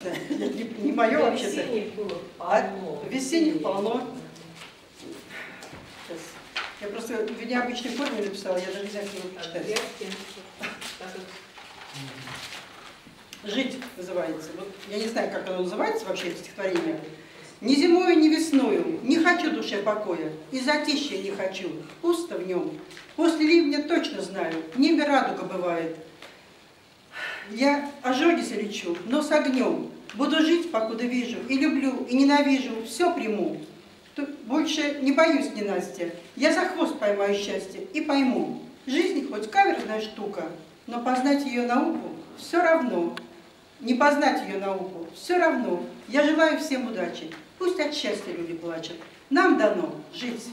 Не, не мое вообще-то. Весенних было А полно. весенних полно. Сейчас. Я просто в необычной форме написала, я даже не знаю, как его А прочитать. Жить называется. Вот я не знаю, как оно называется вообще, это стихотворение. Ни зимою, ни весною не хочу душе покоя, и затишья не хочу, пусто в нем. После ливня точно знаю, небе радуга бывает. Я ожоги залечу, но с огнем. Буду жить, покуда вижу, и люблю, и ненавижу, все приму. Больше не боюсь ненастья, я за хвост поймаю счастье и пойму. Жизнь хоть каверзная штука, но познать ее науку все равно. Не познать ее науку все равно. Я желаю всем удачи. Пусть от счастья люди плачут. Нам дано жить.